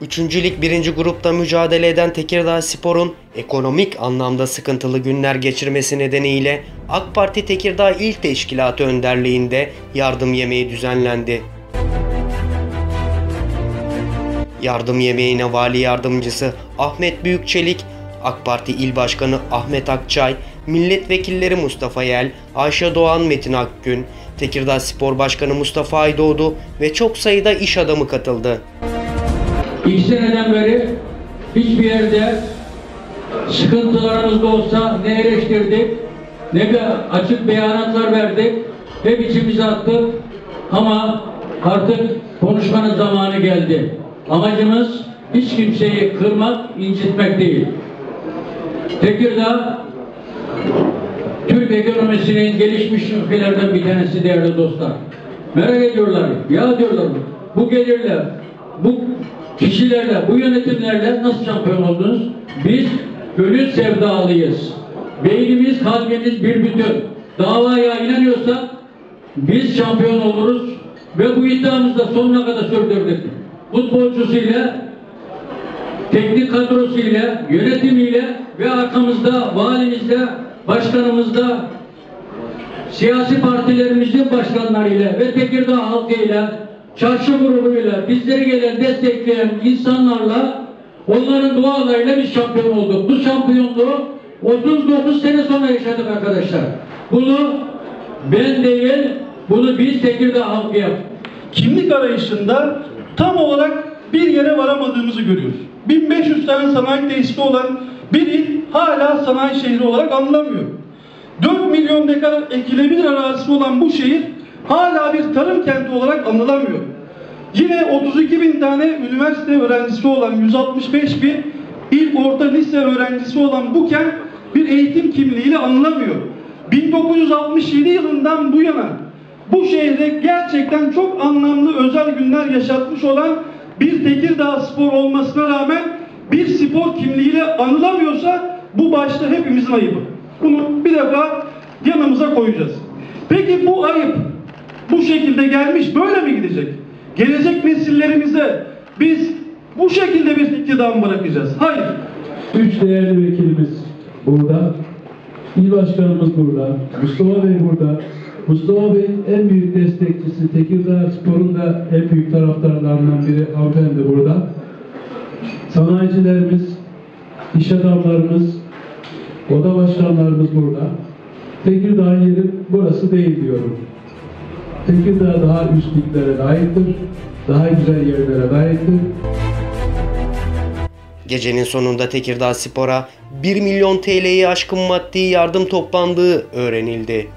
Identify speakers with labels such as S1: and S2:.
S1: Üçüncülük birinci grupta mücadele eden Tekirdağ Spor'un ekonomik anlamda sıkıntılı günler geçirmesi nedeniyle AK Parti Tekirdağ İl Teşkilatı önderliğinde yardım yemeği düzenlendi. Yardım yemeğine vali yardımcısı Ahmet Büyükçelik, AK Parti İl Başkanı Ahmet Akçay, milletvekilleri Mustafa Yel, Ayşe Doğan Metin Akgün, Tekirdağ Spor Başkanı Mustafa Aydoğdu ve çok sayıda iş adamı katıldı.
S2: İki seneden beri hiçbir yerde sıkıntılarımız da olsa ne eleştirdik ne de açık beyanatlar verdik. Hep içimize attık ama artık konuşmanın zamanı geldi. Amacımız hiç kimseyi kırmak, incitmek değil. Tekirdağ Türk ekonomisinin gelişmiş ülkelerden bir tanesi değerli dostlar. Merak ediyorlar. Ya diyorlar bu gelirle, bu kişilerle, bu yönetimlerle nasıl şampiyon oldunuz? Biz gönül sevdalıyız. Beynimiz, kalbimiz bir bütün. Davaya inanıyorsak biz şampiyon oluruz ve bu iddiamızı da sonuna kadar sürdürdük. Futbolcusuyla, teknik kadrosuyla, yönetimiyle ve arkamızda valimizle, başkanımızla, siyasi partilerimizin başkanlarıyla ve Tekirdağ halkıyla, çarşı grubuyla, bizleri gelen destekleyen insanlarla, onların dualarıyla biz şampiyon olduk. Bu şampiyonluğu 39 sene sonra yaşadık arkadaşlar. Bunu ben değil, bunu biz Tekirdağ halkı yaptık.
S3: kimlik arayışında tam olarak bir yere varamadığımızı görüyoruz. 1500 tane sanayi tesisi olan bir il hala sanayi şehri olarak anılamıyor. 4 milyon dekar ekilebilir arazisi olan bu şehir hala bir tarım kenti olarak anılamıyor. Yine 32 bin tane üniversite öğrencisi olan 165 bin ilk orta lise öğrencisi olan bu kent bir eğitim kimliğiyle anılamıyor. 1967 yılından bu yana bu şehre gerçekten çok anlamlı özel günler yaşatmış olan bir Tekirdağ spor olmasına rağmen bir spor kimliğiyle anılamıyorsa bu başta hepimizin ayıbı. Bunu bir defa yanımıza koyacağız. Peki bu ayıp bu şekilde gelmiş böyle mi gidecek? Gelecek nesillerimize biz bu şekilde bir mı bırakacağız? Hayır.
S4: Üç değerli vekilimiz burada. İl Başkanımız burada. Mustafa Bey burada. Mustafa Bey en büyük destekçisi. Tekirdağ Spor'un da en büyük taraftarlarından biri hanımefendi burada. Sanayicilerimiz, iş adamlarımız, oda başkanlarımız burada. Tekirdağ yeri burası değil diyorum. Tekirdağ daha üstlüklere layıktır. Daha güzel yerlere layıktır.
S1: Gecenin sonunda Tekirdağ Spor'a 1 milyon TL'yi aşkın maddi yardım toplandığı öğrenildi.